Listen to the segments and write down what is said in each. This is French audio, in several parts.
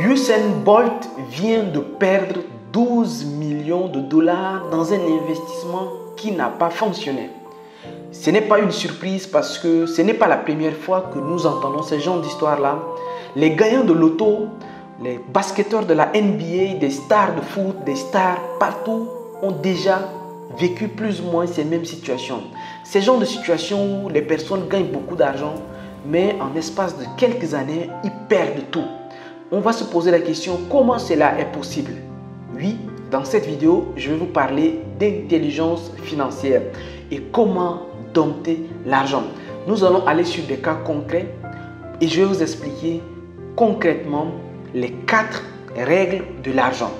Usain Bolt vient de perdre 12 millions de dollars dans un investissement qui n'a pas fonctionné. Ce n'est pas une surprise parce que ce n'est pas la première fois que nous entendons ce genre d'histoire-là. Les gagnants de l'auto, les basketteurs de la NBA, des stars de foot, des stars partout ont déjà vécu plus ou moins ces mêmes situations. Ces genres de situations où les personnes gagnent beaucoup d'argent, mais en espace de quelques années, ils perdent tout. On va se poser la question comment cela est possible? Oui, dans cette vidéo, je vais vous parler d'intelligence financière et comment dompter l'argent. Nous allons aller sur des cas concrets et je vais vous expliquer concrètement les quatre règles de l'argent,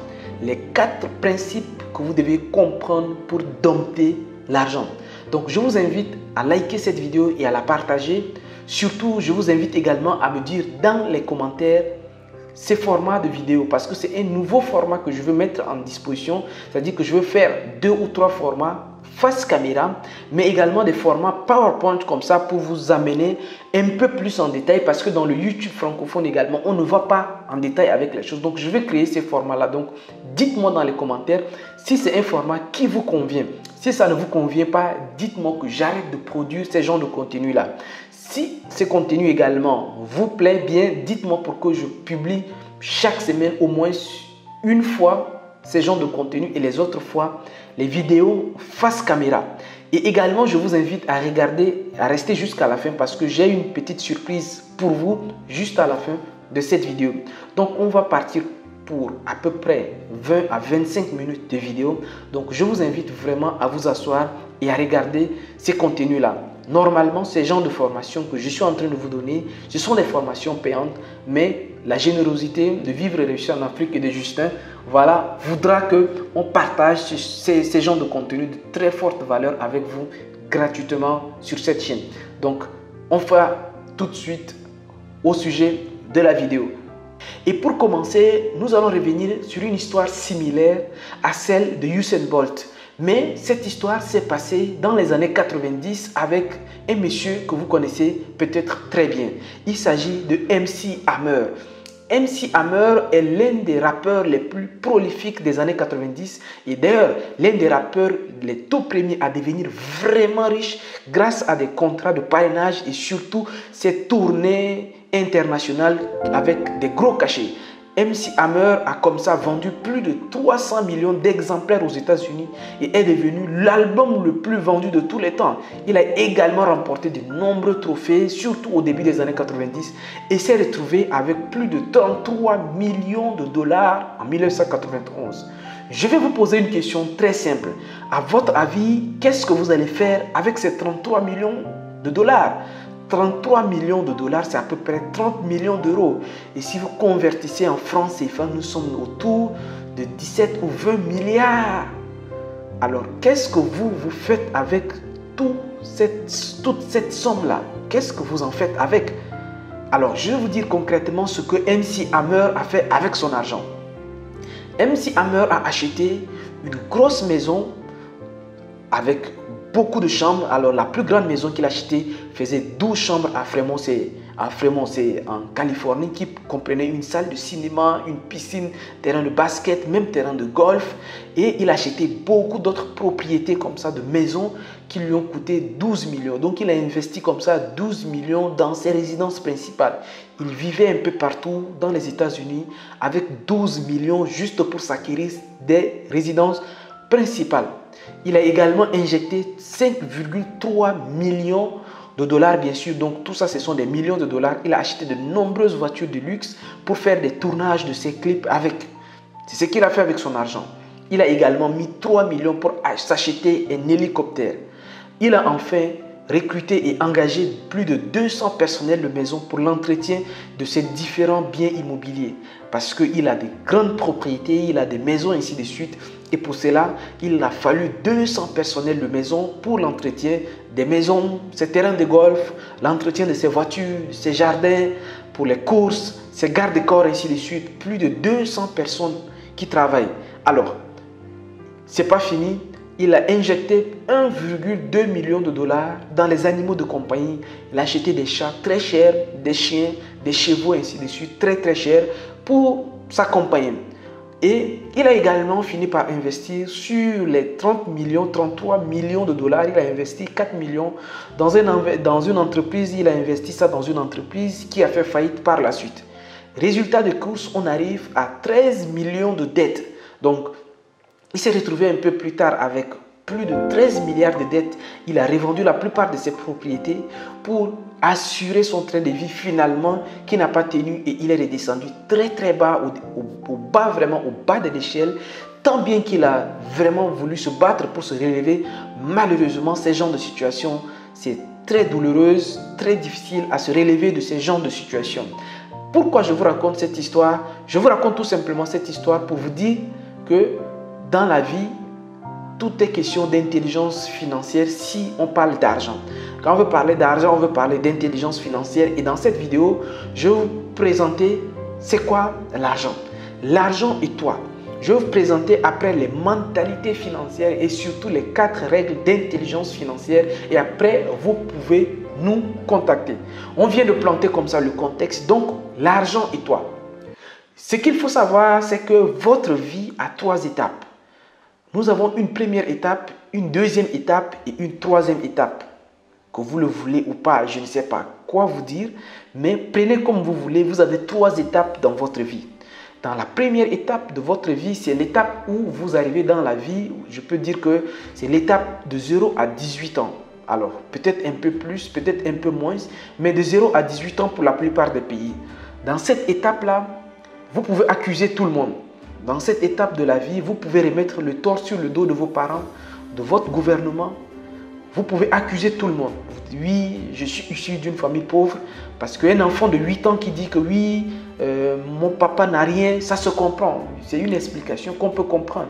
les quatre principes que vous devez comprendre pour dompter l'argent. Donc je vous invite à liker cette vidéo et à la partager. Surtout, je vous invite également à me dire dans les commentaires ces formats de vidéo parce que c'est un nouveau format que je veux mettre en disposition. C'est-à-dire que je veux faire deux ou trois formats face caméra, mais également des formats PowerPoint comme ça pour vous amener un peu plus en détail parce que dans le YouTube francophone également, on ne va pas en détail avec les choses. Donc, je vais créer ces formats-là. Donc, dites-moi dans les commentaires si c'est un format qui vous convient. Si ça ne vous convient pas, dites-moi que j'arrête de produire ces genres de contenu-là. Si ce contenu également vous plaît bien, dites-moi pour que je publie chaque semaine au moins une fois ces genres de contenu et les autres fois les vidéos face caméra. Et également, je vous invite à regarder, à rester jusqu'à la fin parce que j'ai une petite surprise pour vous juste à la fin de cette vidéo. Donc, on va partir pour à peu près 20 à 25 minutes de vidéo. Donc, je vous invite vraiment à vous asseoir et à regarder ces contenus-là. Normalement, ces genres de formations que je suis en train de vous donner, ce sont des formations payantes, mais la générosité de vivre et réussir en Afrique et de Justin, voilà, voudra que on partage ces, ces genres de contenus de très forte valeur avec vous gratuitement sur cette chaîne. Donc, on va tout de suite au sujet de la vidéo. Et pour commencer, nous allons revenir sur une histoire similaire à celle de Usain Bolt. Mais cette histoire s'est passée dans les années 90 avec un monsieur que vous connaissez peut-être très bien. Il s'agit de MC Hammer. MC Hammer est l'un des rappeurs les plus prolifiques des années 90 et d'ailleurs l'un des rappeurs les tout premiers à devenir vraiment riche grâce à des contrats de parrainage et surtout ses tournées internationales avec des gros cachets. MC Hammer a comme ça vendu plus de 300 millions d'exemplaires aux États-Unis et est devenu l'album le plus vendu de tous les temps. Il a également remporté de nombreux trophées, surtout au début des années 90, et s'est retrouvé avec plus de 33 millions de dollars en 1991. Je vais vous poser une question très simple. À votre avis, qu'est-ce que vous allez faire avec ces 33 millions de dollars? 33 millions de dollars, c'est à peu près 30 millions d'euros. Et si vous convertissez en francs nous sommes autour de 17 ou 20 milliards. Alors, qu'est-ce que vous, vous faites avec toute cette somme-là? Qu'est-ce que vous en faites avec? Alors, je vais vous dire concrètement ce que MC Hammer a fait avec son argent. MC Hammer a acheté une grosse maison avec beaucoup de chambres. Alors, la plus grande maison qu'il a achetée faisait 12 chambres à Fremont, c'est à Fremont, c'est en Californie, qui comprenait une salle de cinéma, une piscine, terrain de basket, même terrain de golf. Et il a acheté beaucoup d'autres propriétés comme ça, de maisons qui lui ont coûté 12 millions. Donc, il a investi comme ça 12 millions dans ses résidences principales. Il vivait un peu partout dans les États-Unis avec 12 millions juste pour s'acquérir des résidences principales. Il a également injecté 5,3 millions de dollars, bien sûr. Donc tout ça, ce sont des millions de dollars. Il a acheté de nombreuses voitures de luxe pour faire des tournages de ses clips avec. C'est ce qu'il a fait avec son argent. Il a également mis 3 millions pour s'acheter un hélicoptère. Il a enfin recruté et engagé plus de 200 personnels de maison pour l'entretien de ses différents biens immobiliers. Parce qu'il a des grandes propriétés, il a des maisons, ainsi de suite. Et pour cela, il a fallu 200 personnels de maison pour l'entretien des maisons, ses terrains de golf, l'entretien de ses voitures, ses jardins, pour les courses, ses gardes-corps, ainsi de suite. Plus de 200 personnes qui travaillent. Alors, c'est pas fini il a injecté 1,2 million de dollars dans les animaux de compagnie. Il a acheté des chats très chers, des chiens, des chevaux, ainsi de suite, très très chers, pour s'accompagner. Et il a également fini par investir sur les 30 millions, 33 millions de dollars. Il a investi 4 millions dans, un, dans une entreprise. Il a investi ça dans une entreprise qui a fait faillite par la suite. Résultat de course, on arrive à 13 millions de dettes. Donc, il s'est retrouvé un peu plus tard avec plus de 13 milliards de dettes. Il a revendu la plupart de ses propriétés pour assurer son train de vie finalement qui n'a pas tenu et il est redescendu très très bas, au, bas vraiment, au bas de l'échelle, tant bien qu'il a vraiment voulu se battre pour se relever. Malheureusement, ces genres de situations, c'est très douloureuse, très difficile à se relever de ces genres de situations. Pourquoi je vous raconte cette histoire? Je vous raconte tout simplement cette histoire pour vous dire que dans la vie, tout est question d'intelligence financière si on parle d'argent. Quand on veut parler d'argent, on veut parler d'intelligence financière. Et dans cette vidéo, je vais vous présenter c'est quoi l'argent. L'argent et toi. Je vais vous présenter après les mentalités financières et surtout les quatre règles d'intelligence financière. Et après, vous pouvez nous contacter. On vient de planter comme ça le contexte. Donc, l'argent et toi. Ce qu'il faut savoir, c'est que votre vie a trois étapes. Nous avons une première étape, une deuxième étape et une troisième étape. Que vous le voulez ou pas, je ne sais pas quoi vous dire, mais prenez comme vous voulez, vous avez trois étapes dans votre vie. Dans la première étape de votre vie, c'est l'étape où vous arrivez dans la vie, je peux dire que c'est l'étape de 0 à 18 ans. Alors, peut-être un peu plus, peut-être un peu moins, mais de 0 à 18 ans pour la plupart des pays. Dans cette étape-là, vous pouvez accuser tout le monde. Dans cette étape de la vie, vous pouvez remettre le tort sur le dos de vos parents, de votre gouvernement. Vous pouvez accuser tout le monde. Oui, je suis issu d'une famille pauvre. Parce qu'un enfant de 8 ans qui dit que oui, euh, mon papa n'a rien, ça se comprend. C'est une explication qu'on peut comprendre.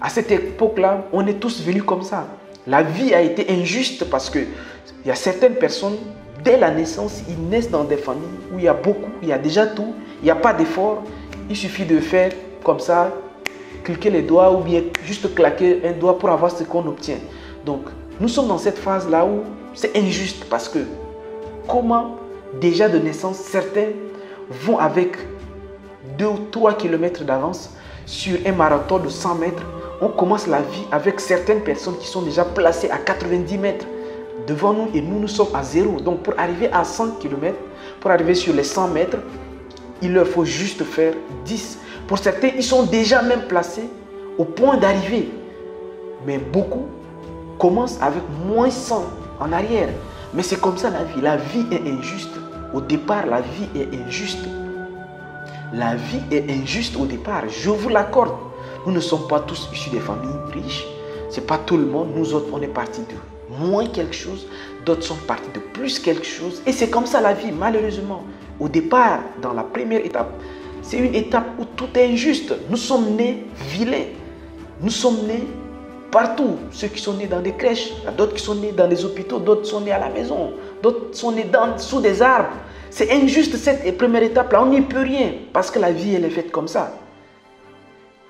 À cette époque-là, on est tous venus comme ça. La vie a été injuste parce que il y a certaines personnes, dès la naissance, ils naissent dans des familles où il y a beaucoup, il y a déjà tout, il n'y a pas d'effort. Il suffit de faire comme ça, cliquer les doigts ou bien juste claquer un doigt pour avoir ce qu'on obtient. Donc, nous sommes dans cette phase-là où c'est injuste parce que comment déjà de naissance, certains vont avec 2 ou 3 km d'avance sur un marathon de 100 mètres. On commence la vie avec certaines personnes qui sont déjà placées à 90 mètres devant nous et nous, nous sommes à zéro. Donc pour arriver à 100 km, pour arriver sur les 100 mètres, il leur faut juste faire 10 pour certains, ils sont déjà même placés au point d'arriver. Mais beaucoup commencent avec moins 100 en arrière. Mais c'est comme ça la vie. La vie est injuste. Au départ, la vie est injuste. La vie est injuste au départ. Je vous l'accorde. Nous ne sommes pas tous issus des familles riches. Ce n'est pas tout le monde. Nous autres, on est partis de moins quelque chose. D'autres sont partis de plus quelque chose. Et c'est comme ça la vie, malheureusement. Au départ, dans la première étape, c'est une étape où tout est injuste. Nous sommes nés vilains. Nous sommes nés partout. Ceux qui sont nés dans des crèches, d'autres qui sont nés dans des hôpitaux, d'autres sont nés à la maison, d'autres sont nés dans, sous des arbres. C'est injuste cette première étape-là. On n'y peut rien parce que la vie, elle est faite comme ça.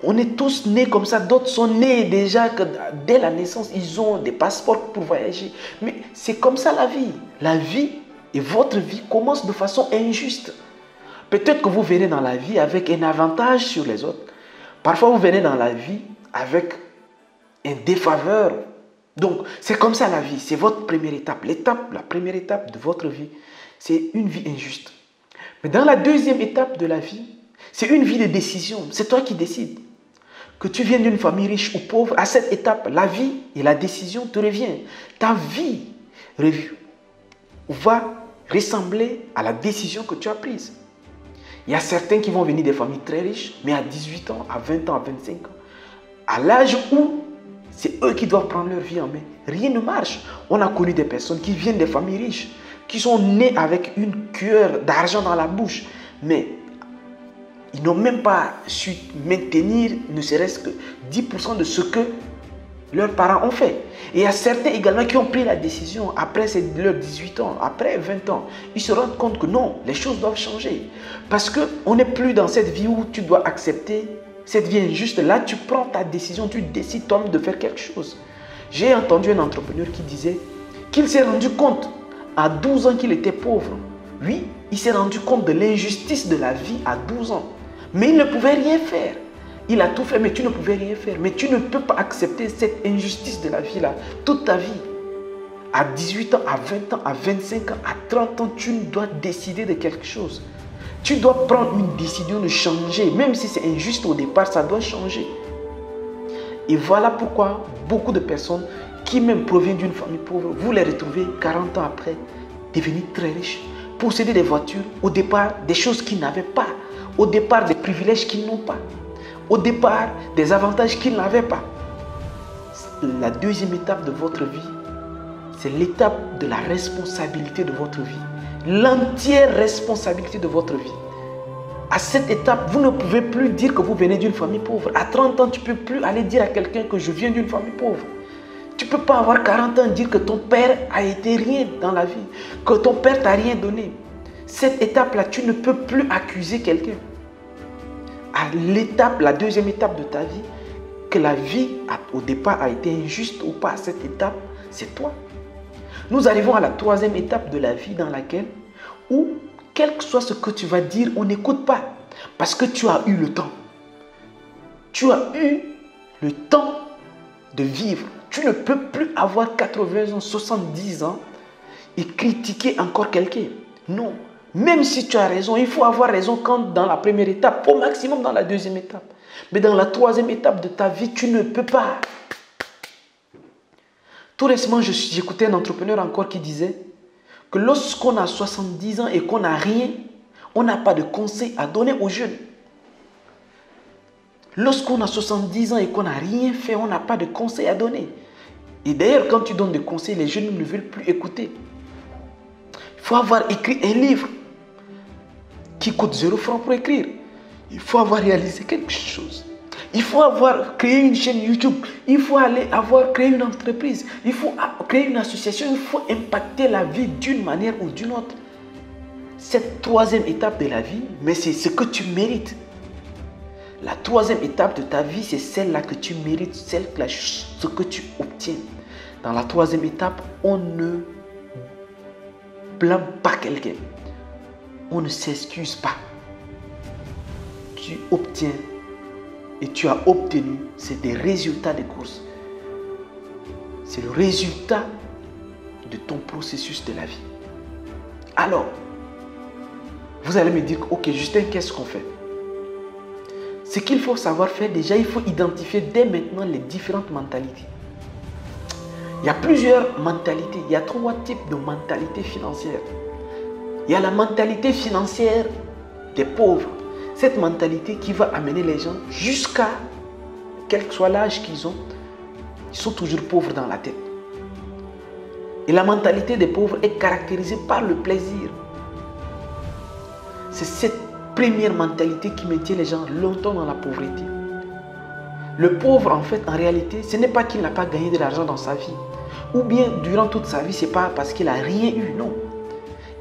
On est tous nés comme ça. D'autres sont nés déjà que dès la naissance, ils ont des passeports pour voyager. Mais c'est comme ça la vie. La vie et votre vie commencent de façon injuste. Peut-être que vous venez dans la vie avec un avantage sur les autres. Parfois, vous venez dans la vie avec un défaveur. Donc, c'est comme ça la vie. C'est votre première étape. L'étape, la première étape de votre vie, c'est une vie injuste. Mais dans la deuxième étape de la vie, c'est une vie de décision. C'est toi qui décides. Que tu viennes d'une famille riche ou pauvre, à cette étape, la vie et la décision te reviennent. Ta vie va ressembler à la décision que tu as prise. Il y a certains qui vont venir des familles très riches, mais à 18 ans, à 20 ans, à 25 ans, à l'âge où c'est eux qui doivent prendre leur vie en main, rien ne marche. On a connu des personnes qui viennent des familles riches, qui sont nées avec une cuillère d'argent dans la bouche, mais ils n'ont même pas su maintenir ne serait-ce que 10% de ce que leurs parents ont fait. Et il y a certains également qui ont pris la décision après leurs 18 ans, après 20 ans. Ils se rendent compte que non, les choses doivent changer. Parce qu'on n'est plus dans cette vie où tu dois accepter cette vie injuste. Là, tu prends ta décision, tu décides toi-même de faire quelque chose. J'ai entendu un entrepreneur qui disait qu'il s'est rendu compte à 12 ans qu'il était pauvre. Oui, il s'est rendu compte de l'injustice de la vie à 12 ans. Mais il ne pouvait rien faire. Il a tout fait, mais tu ne pouvais rien faire. Mais tu ne peux pas accepter cette injustice de la vie-là toute ta vie. À 18 ans, à 20 ans, à 25 ans, à 30 ans, tu dois décider de quelque chose. Tu dois prendre une décision de changer. Même si c'est injuste au départ, ça doit changer. Et voilà pourquoi beaucoup de personnes qui même proviennent d'une famille pauvre, vous les retrouvez 40 ans après, devenus très riches, posséder des voitures, au départ des choses qu'ils n'avaient pas, au départ des privilèges qu'ils n'ont pas, au départ des avantages qu'ils n'avaient pas. La deuxième étape de votre vie, c'est l'étape de la responsabilité de votre vie. L'entière responsabilité de votre vie. À cette étape, vous ne pouvez plus dire que vous venez d'une famille pauvre. À 30 ans, tu ne peux plus aller dire à quelqu'un que je viens d'une famille pauvre. Tu ne peux pas avoir 40 ans et dire que ton père a été rien dans la vie, que ton père t'a rien donné. Cette étape-là, tu ne peux plus accuser quelqu'un. L'étape, la deuxième étape de ta vie, que la vie au départ a été injuste ou pas à cette étape, c'est toi. Nous arrivons à la troisième étape de la vie dans laquelle, où, quel que soit ce que tu vas dire, on n'écoute pas. Parce que tu as eu le temps. Tu as eu le temps de vivre. Tu ne peux plus avoir 80 ans, 70 ans et critiquer encore quelqu'un. Non. Même si tu as raison, il faut avoir raison quand dans la première étape, au maximum dans la deuxième étape. Mais dans la troisième étape de ta vie, tu ne peux pas. Tout récemment, j'écoutais un entrepreneur encore qui disait que lorsqu'on a 70 ans et qu'on n'a rien, on n'a pas de conseils à donner aux jeunes. Lorsqu'on a 70 ans et qu'on n'a rien fait, on n'a pas de conseils à donner. Et d'ailleurs, quand tu donnes des conseils, les jeunes ne veulent plus écouter. Il faut avoir écrit un livre qui coûte 0 franc pour écrire. Il faut avoir réalisé quelque chose. Il faut avoir créé une chaîne YouTube. Il faut aller avoir créé une entreprise. Il faut créer une association. Il faut impacter la vie d'une manière ou d'une autre. Cette troisième étape de la vie, mais c'est ce que tu mérites. La troisième étape de ta vie, c'est celle-là que tu mérites, celle là, ce que tu obtiens. Dans la troisième étape, on ne blâme pas quelqu'un. On ne s'excuse pas. Tu obtiens et tu as obtenu, c'est des résultats de course. C'est le résultat de ton processus de la vie. Alors, vous allez me dire, ok Justin, qu'est-ce qu'on fait? Ce qu'il faut savoir faire déjà, il faut identifier dès maintenant les différentes mentalités. Il y a plusieurs mentalités. Il y a trois types de mentalités financières. Il y a la mentalité financière des pauvres. Cette mentalité qui va amener les gens jusqu'à, quel que soit l'âge qu'ils ont, ils sont toujours pauvres dans la tête. Et la mentalité des pauvres est caractérisée par le plaisir. C'est cette première mentalité qui maintient les gens longtemps dans la pauvreté. Le pauvre, en fait, en réalité, ce n'est pas qu'il n'a pas gagné de l'argent dans sa vie. Ou bien, durant toute sa vie, ce n'est pas parce qu'il n'a rien eu, non.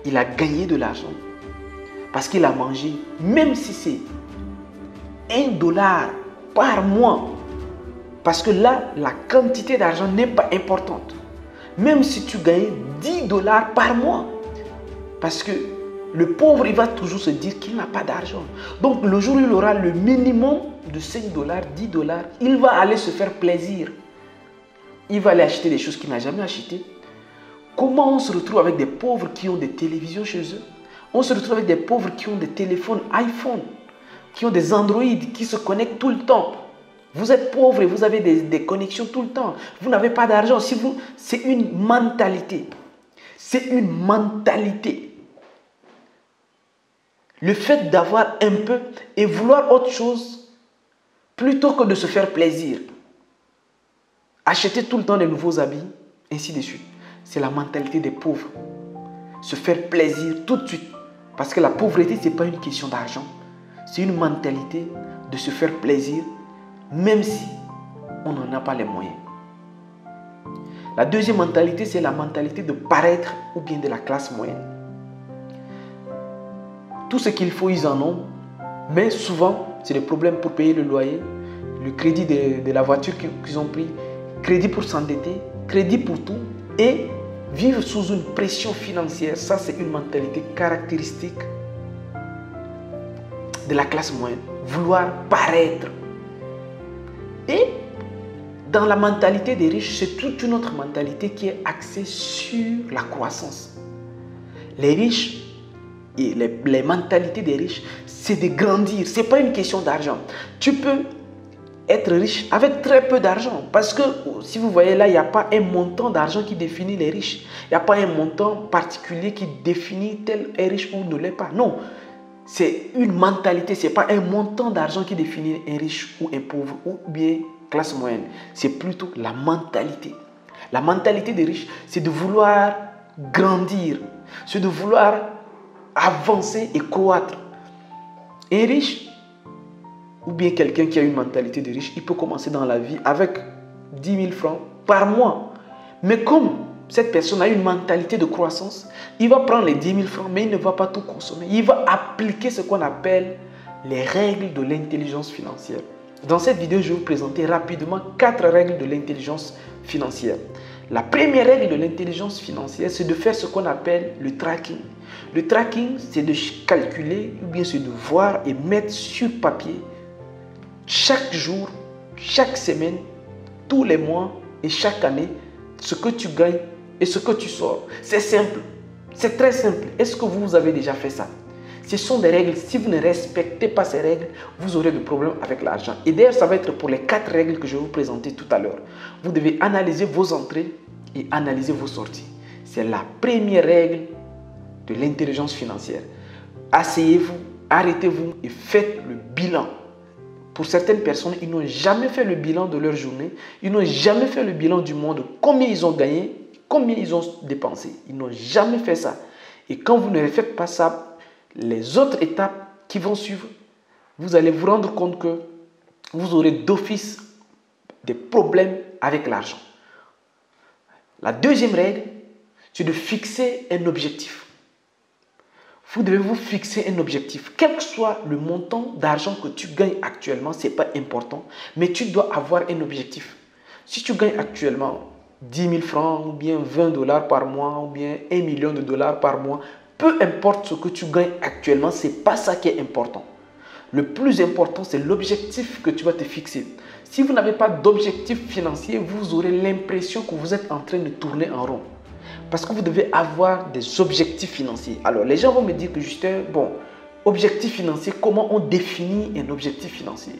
Il a gagné de l'argent. Parce qu'il a mangé, même si c'est un dollar par mois. Parce que là, la quantité d'argent n'est pas importante. Même si tu gagnes 10 dollars par mois. Parce que le pauvre, il va toujours se dire qu'il n'a pas d'argent. Donc le jour où il aura le minimum de 5 dollars, 10 dollars, il va aller se faire plaisir. Il va aller acheter des choses qu'il n'a jamais achetées. Comment on se retrouve avec des pauvres qui ont des télévisions chez eux? On se retrouve avec des pauvres qui ont des téléphones iPhone, qui ont des Android, qui se connectent tout le temps. Vous êtes pauvre et vous avez des, connexions tout le temps. Vous n'avez pas d'argent. C'est une mentalité. C'est une mentalité. Le fait d'avoir un peu et vouloir autre chose plutôt que de se faire plaisir. Acheter tout le temps de nouveaux habits, ainsi de suite. C'est la mentalité des pauvres. Se faire plaisir tout de suite. Parce que la pauvreté, ce n'est pas une question d'argent. C'est une mentalité de se faire plaisir, même si on n'en a pas les moyens. La deuxième mentalité, c'est la mentalité de paraître ou bien de la classe moyenne. Tout ce qu'il faut, ils en ont. Mais souvent, c'est des problèmes pour payer le loyer, le crédit de, la voiture qu'ils ont pris, crédit pour s'endetter, crédit pour tout. Et vivre sous une pression financière, ça c'est une mentalité caractéristique de la classe moyenne. vouloir paraître. Et dans la mentalité des riches, c'est toute une autre mentalité qui est axée sur la croissance. Les riches et les, mentalités des riches, c'est de grandir. Ce n'est pas une question d'argent. Tu peux être riche avec très peu d'argent. Parce que si vous voyez là, il n'y a pas un montant d'argent qui définit les riches. Il n'y a pas un montant particulier qui définit tel est riche ou ne l'est pas. Non. C'est une mentalité, ce n'est pas un montant d'argent qui définit un riche ou un pauvre ou bien classe moyenne. C'est plutôt la mentalité. La mentalité des riches, c'est de vouloir grandir, c'est de vouloir avancer et croître. Un riche, ou bien quelqu'un qui a une mentalité de riche, il peut commencer dans la vie avec 10 000 francs par mois. Mais comme cette personne a une mentalité de croissance, il va prendre les 10 000 francs, mais il ne va pas tout consommer. Il va appliquer ce qu'on appelle les règles de l'intelligence financière. Dans cette vidéo, je vais vous présenter rapidement quatre règles de l'intelligence financière. La première règle de l'intelligence financière, c'est de faire ce qu'on appelle le tracking. Le tracking, c'est de calculer ou bien c'est de voir et mettre sur papier chaque jour, chaque semaine, tous les mois et chaque année ce que tu gagnes et ce que tu sors. C'est simple. C'est très simple. Est-ce que vous avez déjà fait ça? Ce sont des règles. Si vous ne respectez pas ces règles, vous aurez des problèmes avec l'argent. Et d'ailleurs, ça va être pour les quatre règles que je vais vous présenter tout à l'heure. Vous devez analyser vos entrées et analyser vos sorties. C'est la première règle de l'intelligence financière. Asseyez-vous, arrêtez-vous et faites le bilan. Pour certaines personnes, ils n'ont jamais fait le bilan de leur journée, ils n'ont jamais fait le bilan du monde, combien ils ont gagné, combien ils ont dépensé. Ils n'ont jamais fait ça. Et quand vous ne faites pas ça, les autres étapes qui vont suivre, vous allez vous rendre compte que vous aurez d'office des problèmes avec l'argent. La deuxième règle, c'est de fixer un objectif. Vous devez vous fixer un objectif? Quel que soit le montant d'argent que tu gagnes actuellement, ce n'est pas important, mais tu dois avoir un objectif. Si tu gagnes actuellement 10 000 francs, ou bien 20 dollars par mois, ou bien 1 million de dollars par mois, peu importe ce que tu gagnes actuellement, ce n'est pas ça qui est important. Le plus important, c'est l'objectif que tu vas te fixer. Si vous n'avez pas d'objectif financier, vous aurez l'impression que vous êtes en train de tourner en rond. Parce que vous devez avoir des objectifs financiers. Alors, les gens vont me dire que Justin, bon, objectif financier, comment on définit un objectif financier?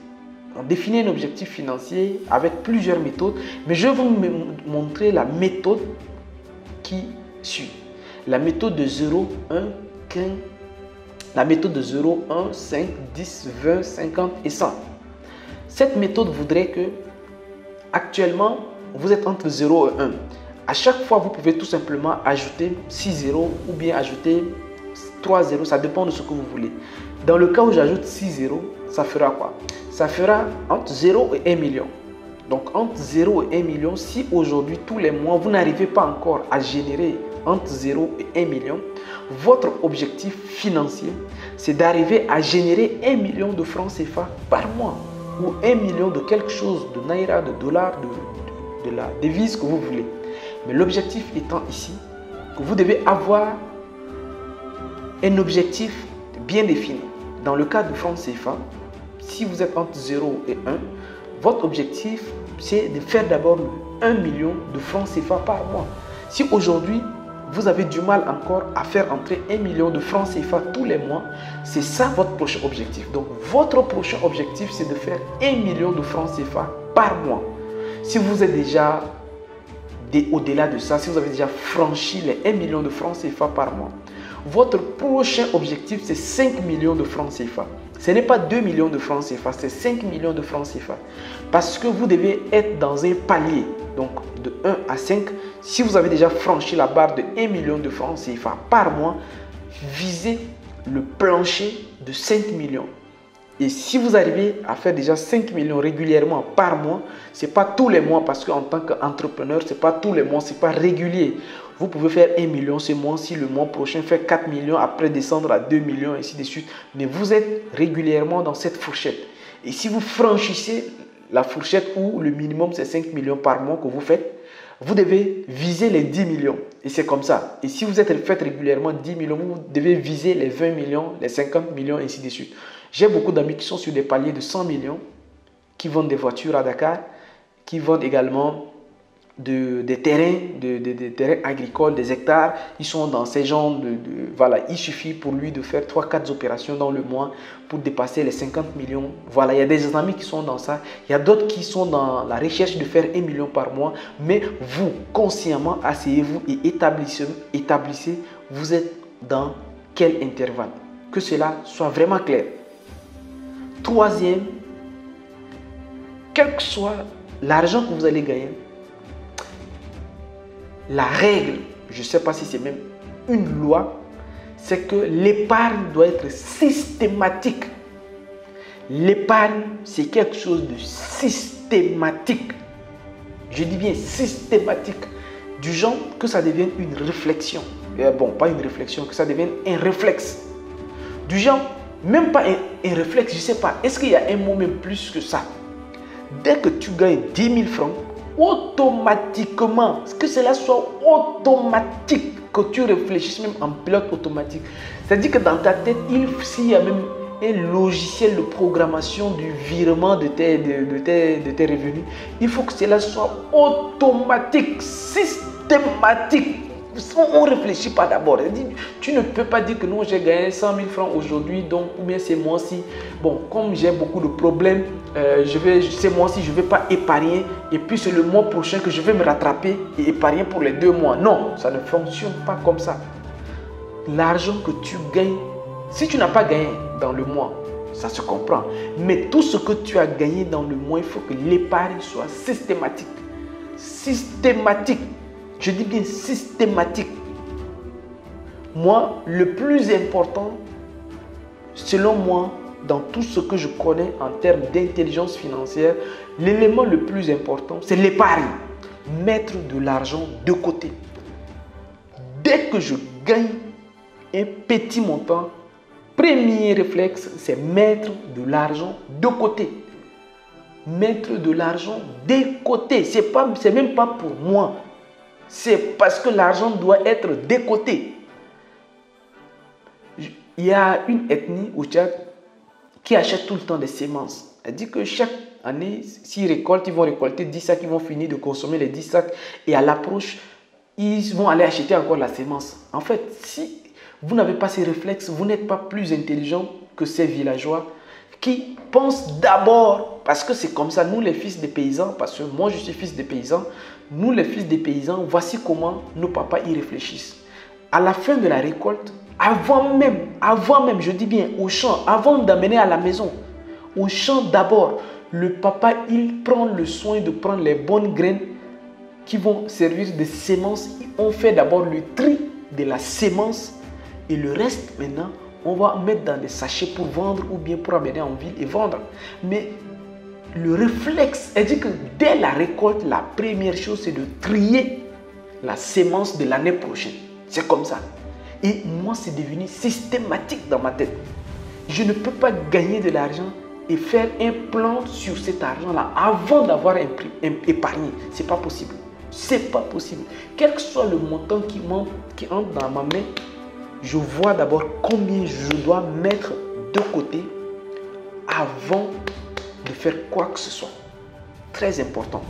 On définit un objectif financier avec plusieurs méthodes, mais je vais vous montrer la méthode qui suit. La méthode de 0, 1, 15, la méthode de 0, 1, 5, 10, 20, 50 et 100. Cette méthode voudrait que actuellement vous êtes entre 0 et 1. À chaque fois, vous pouvez tout simplement ajouter 6 0 ou bien ajouter 3 0, ça dépend de ce que vous voulez. Dans le cas où j'ajoute 6 0, ça fera quoi? Ça fera entre 0 et 1 million. Donc entre 0 et 1 million, si aujourd'hui, tous les mois, vous n'arrivez pas encore à générer entre 0 et 1 million, votre objectif financier, c'est d'arriver à générer 1 million de francs CFA par mois ou 1 million de quelque chose, de naira, de dollars, de, de la devise que vous voulez. Mais l'objectif étant ici que vous devez avoir un objectif bien défini. Dans le cas de franc CFA, si vous êtes entre 0 et 1, votre objectif, c'est de faire d'abord 1 million de francs CFA par mois. Si aujourd'hui, vous avez du mal encore à faire entrer 1 million de francs CFA tous les mois, c'est ça votre prochain objectif. Donc, votre prochain objectif, c'est de faire 1 million de francs CFA par mois. Si vous êtes déjà au-delà de ça, si vous avez déjà franchi les 1 million de francs CFA par mois, votre prochain objectif, c'est 5 millions de francs CFA. Ce n'est pas 2 millions de francs CFA, c'est 5 millions de francs CFA. Parce que vous devez être dans un palier, donc de 1 à 5. Si vous avez déjà franchi la barre de 1 million de francs CFA par mois, visez le plancher de 5 millions. Et si vous arrivez à faire déjà 5 millions régulièrement par mois, ce n'est pas tous les mois parce qu'en tant qu'entrepreneur, ce n'est pas tous les mois, ce n'est pas régulier. Vous pouvez faire 1 million ce mois, si le mois prochain fait 4 millions, après descendre à 2 millions, ainsi de suite. Mais vous êtes régulièrement dans cette fourchette. Et si vous franchissez la fourchette où le minimum c'est 5 millions par mois que vous faites, vous devez viser les 10 millions. Et c'est comme ça. Et si vous êtes fait régulièrement 10 millions, vous devez viser les 20 millions, les 50 millions, ainsi de suite. J'ai beaucoup d'amis qui sont sur des paliers de 100 millions, qui vendent des voitures à Dakar, qui vendent également de, des terrains, de, des terrains agricoles, des hectares. Ils sont dans ces genres de, Voilà, il suffit pour lui de faire 3-4 opérations dans le mois pour dépasser les 50 millions. Voilà, il y a des amis qui sont dans ça. Il y a d'autres qui sont dans la recherche de faire 1 million par mois. Mais vous, consciemment, asseyez-vous et établissez, établissez, vous êtes dans quel intervalle? Que cela soit vraiment clair. Troisième, quel que soit l'argent que vous allez gagner, la règle, je ne sais pas si c'est même une loi, c'est que l'épargne doit être systématique. L'épargne, c'est quelque chose de systématique. Je dis bien systématique. Du genre que ça devienne une réflexion. Eh, bon, pas une réflexion, que ça devienne un réflexe. Du genre, même pas un, réflexe, je ne sais pas. Est-ce qu'il y a un mot même plus que ça? Dès que tu gagnes 10 000 francs, automatiquement, que cela soit automatique, que tu réfléchisses même en pilote automatique. C'est-à-dire que dans ta tête, il s'il y a même un logiciel de programmation du virement de tes, de, tes, de tes revenus, il faut que cela soit automatique, systématique on ne réfléchit pas d'abord. Tu ne peux pas dire que non, j'ai gagné 100 000 francs aujourd'hui, donc, ou bien c'est moi-ci. Bon, comme j'ai beaucoup de problèmes, euh, je vais, c'est moi-ci, je ne vais pas épargner. Et puis c'est le mois prochain que je vais me rattraper et épargner pour les deux mois. Non, ça ne fonctionne pas comme ça. L'argent que tu gagnes, si tu n'as pas gagné dans le mois, ça se comprend. Mais tout ce que tu as gagné dans le mois, il faut que l'épargne soit systématique. Systématique. Je dis bien systématique. Moi, le plus important, selon moi, dans tout ce que je connais en termes d'intelligence financière, l'élément le plus important, c'est l'épargne. Mettre de l'argent de côté. Dès que je gagne un petit montant, premier réflexe, c'est mettre de l'argent de côté. Mettre de l'argent de côté. Ce n'est même pas pour moi c'est parce que l'argent doit être décoté. Il y a une ethnie au Tchad qui achète tout le temps des semences. Elle dit que chaque année, s'ils récoltent, ils vont récolter 10 sacs, ils vont finir de consommer les 10 sacs. Et à l'approche, ils vont aller acheter encore la semence. En fait, si vous n'avez pas ces réflexes, vous n'êtes pas plus intelligent que ces villageois qui pensent d'abord, parce que c'est comme ça, nous les fils des paysans, parce que moi je suis fils des paysans, nous les fils des paysans, voici comment nos papas y réfléchissent. À la fin de la récolte, avant même, avant même, je dis bien au champ, avant d'amener à la maison, au champ d'abord, le papa, il prend le soin de prendre les bonnes graines qui vont servir de semences. On fait d'abord le tri de la sémence et le reste maintenant, on va mettre dans des sachets pour vendre ou bien pour amener en ville et vendre. Mais le réflexe, elle dit que dès la récolte, la première chose, c'est de trier la sémence de l'année prochaine. C'est comme ça. Et moi, c'est devenu systématique dans ma tête. Je ne peux pas gagner de l'argent et faire un plan sur cet argent-là avant d'avoir épargné. Ce n'est pas possible. C'est pas possible. Quel que soit le montant qui, qui entre dans ma main, je vois d'abord combien je dois mettre de côté avant de faire quoi que ce soit. Très important.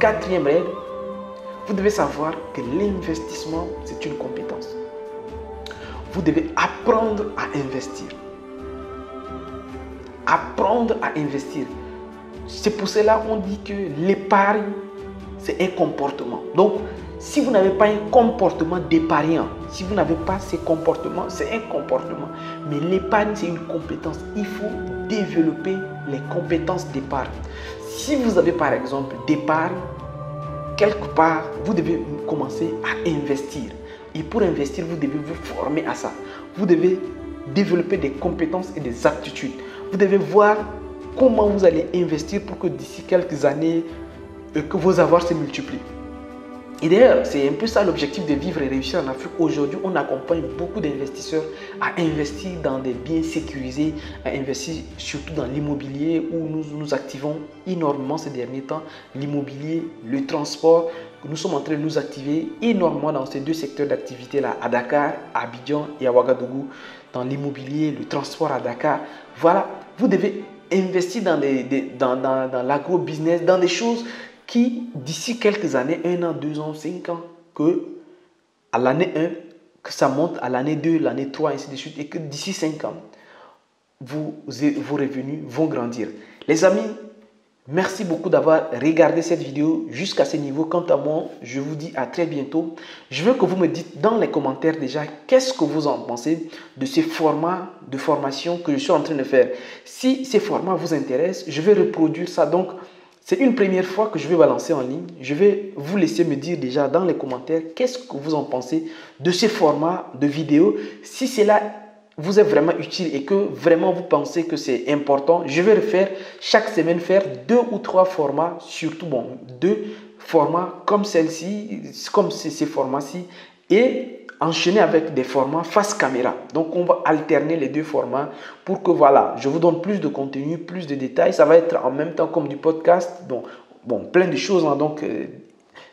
Quatrième règle, vous devez savoir que l'investissement, c'est une compétence. Vous devez apprendre à investir. Apprendre à investir. C'est pour cela qu'on dit que l'épargne, c'est un comportement. Donc, si vous n'avez pas un comportement d'épargnant, si vous n'avez pas ces comportements, c'est un comportement. Mais l'épargne, c'est une compétence. Il faut développer les compétences d'épargne. Si vous avez par exemple d'épargne, quelque part, vous devez commencer à investir. Et pour investir, vous devez vous former à ça. Vous devez développer des compétences et des aptitudes. Vous devez voir comment vous allez investir pour que d'ici quelques années, euh, que vos avoirs se multiplient. Et d'ailleurs, c'est un peu ça l'objectif de vivre et réussir en Afrique. Aujourd'hui, on accompagne beaucoup d'investisseurs à investir dans des biens sécurisés, à investir surtout dans l'immobilier où nous nous activons énormément ces derniers temps. L'immobilier, le transport, nous sommes en train de nous activer énormément dans ces deux secteurs d'activité-là, à Dakar, à Abidjan et à Ouagadougou, dans l'immobilier, le transport à Dakar. Voilà, vous devez investir dans, dans, dans, dans l'agro-business, dans des choses qui, d'ici quelques années, un an, deux ans, cinq ans, que à l'année 1, que ça monte à l'année 2, l'année 3, ainsi de suite, et que d'ici cinq ans, vous, vos revenus vont grandir. Les amis, merci beaucoup d'avoir regardé cette vidéo jusqu'à ce niveau. Quant à moi, je vous dis à très bientôt. Je veux que vous me dites dans les commentaires déjà qu'est-ce que vous en pensez de ces formats de formation que je suis en train de faire. Si ces formats vous intéressent, je vais reproduire ça. Donc, c'est une première fois que je vais balancer en ligne. Je vais vous laisser me dire déjà dans les commentaires qu'est-ce que vous en pensez de ce format de vidéo. Si cela vous est vraiment utile et que vraiment vous pensez que c'est important, je vais refaire chaque semaine faire deux ou trois formats, surtout bon, deux formats comme celle-ci, comme ces formats-ci et enchaîner avec des formats face caméra. Donc on va alterner les deux formats pour que voilà, je vous donne plus de contenu, plus de détails. Ça va être en même temps comme du podcast. Bon, bon plein de choses. Hein. donc euh,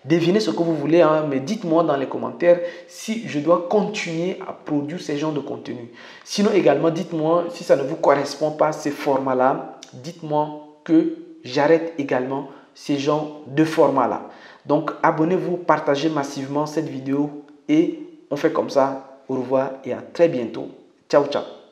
devinez ce que vous voulez, hein, mais dites-moi dans les commentaires si je dois continuer à produire ces genres de contenu. Sinon également, dites-moi si ça ne vous correspond pas ces formats-là. Dites-moi que j'arrête également ces genres de formats-là. Donc abonnez-vous, partagez massivement cette vidéo et on fait comme ça. Au revoir et à très bientôt. Ciao, ciao.